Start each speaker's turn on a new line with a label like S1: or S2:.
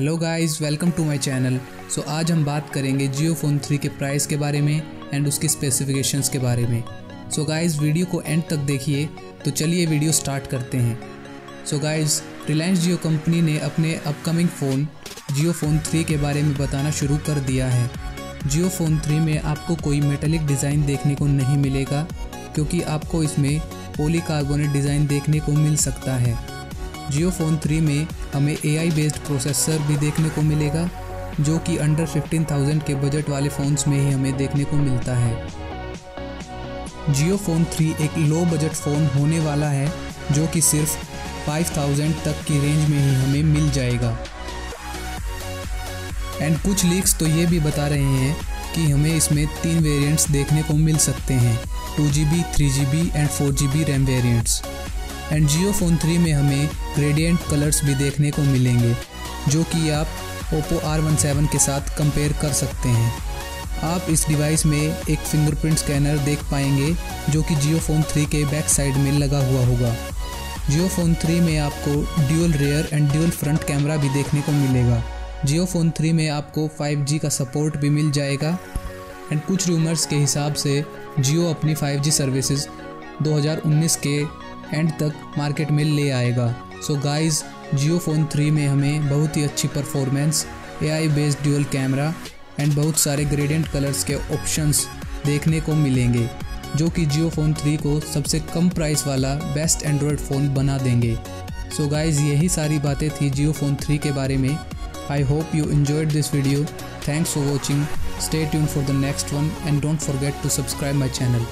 S1: Hello guys welcome to my channel so आज हम बात करेंगे जियो फ़ोन थ्री के प्राइस के बारे में एंड उसके स्पेसिफिकेशंस के बारे में। सो so गाइस वीडियो को एंड तक देखिए तो चलिए वीडियो स्टार्ट करते हैं। So guys Reliance Jio company ने अपने upcoming phone Jio phone three के बारे में बताना शुरू कर दिया है। जियो फ़ोन थ्री में आपको कोई मेटेलिक डिज़ाइन देखने को नहीं मिलेगा, क्योंकि आपको इसमें पोलीकार्बोनेट डिज़ाइन देखने को मिल सकता है। जियो फ़ोन थ्री में हमें AI बेस्ड प्रोसेसर भी देखने को मिलेगा जो कि अंडर 15,000 के बजट वाले फ़ोन्स में ही हमें देखने को मिलता है। जियो फ़ोन थ्री एक लो बजट फ़ोन होने वाला है जो कि सिर्फ़ 5000 तक की रेंज में ही हमें मिल जाएगा। एंड कुछ लीक्स तो ये भी बता रहे हैं कि हमें इसमें तीन वेरिएंट्स देखने को मिल सकते हैं two G B three G B and four G B RAM variants and Jio phone three में हमें ग्रेडियंट कलर्स भी देखने को मिलेंगे, जो कि आप ओप्पो R17 के साथ कंपेयर कर सकते हैं। आप इस डिवाइस में एक फिंगरप्रिंट स्कैनर देख पाएँगे, जो कि जियो फ़ोन थ्री के बैक साइड में लगा हुआ होगा। जियो फ़ोन थ्री में आपको dual rear and dual front camera भी देखने को मिलेगा। जियो फ़ोन थ्री में आपको 5G का सपोर्ट भी मिल जाएगा। एंड कुछ रूमर्स के हिसाब से जियो अपनी 5G सर्विसेज़ 2019 के एंड तक मार्केट में ले आएगा। So guys Jio phone three में हमें बहुत ही अच्छी performance AI based dual camera and बहुत सारे ग्रेडियंट कलर्स के ऑप्शंस देखने को मिलेंगे, जो कि जियो फ़ोन थ्री को सबसे कम प्राइस वाला बेस्ट एंड्रॉयड फ़ोन बना देंगे। सो so गाइज़ यही सारी बातें थी जियो फ़ोन थ्री के बारे में। I hope you enjoyed this video thanks for watching stay tune for the next one and don't forget to subscribe my channel